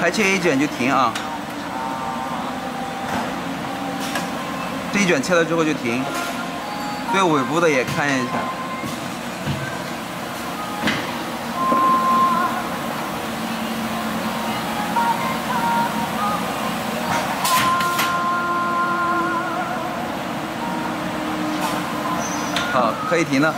还切一卷就停啊！这一卷切了之后就停。对尾部的也看一下。好，可以停了。